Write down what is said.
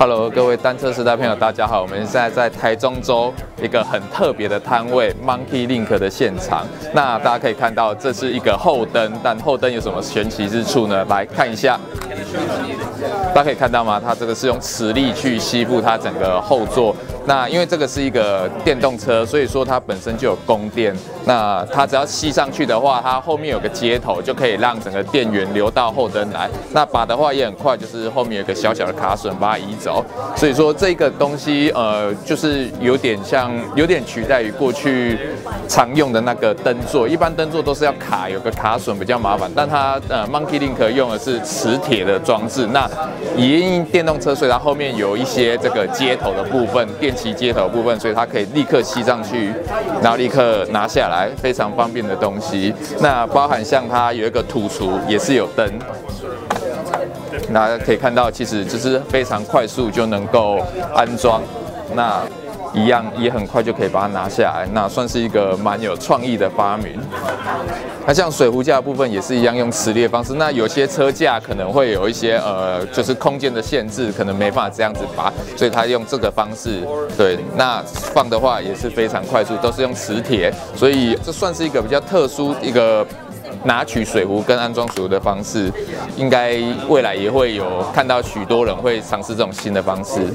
Hello，各位单车时代朋友，大家好。我们现在在台中州一个很特别的摊位 Monkey Link 的现场。那大家可以看到，这是一个后灯，但后灯有什么神奇之处呢？来看一下，大家可以看到吗？它这个是用磁力去吸附它整个后座。那因为这个是一个电动车，所以说它本身就有供电。那它只要吸上去的话，它后面有个接头，就可以让整个电源流到后灯来。那拔的话也很快，就是后面有个小小的卡榫把它移走。所以说这个东西，呃，就是有点像，有点取代于过去常用的那个灯座。一般灯座都是要卡，有个卡榫比较麻烦。但它呃，Monkey Link 用的是磁铁的装置。那因电动车，所以它后面有一些这个接头的部分，电。吸接头部分，所以它可以立刻吸上去，然后立刻拿下来，非常方便的东西。那包含像它有一个土厨，也是有灯，那可以看到，其实就是非常快速就能够安装。那一样也很快就可以把它拿下来，那算是一个蛮有创意的发明。那像水壶架部分也是一样，用磁力的方式。那有些车架可能会有一些呃，就是空间的限制，可能没办法这样子拔，所以它用这个方式。对，那放的话也是非常快速，都是用磁铁，所以这算是一个比较特殊一个拿取水壶跟安装水壶的方式。应该未来也会有看到许多人会尝试这种新的方式。